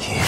예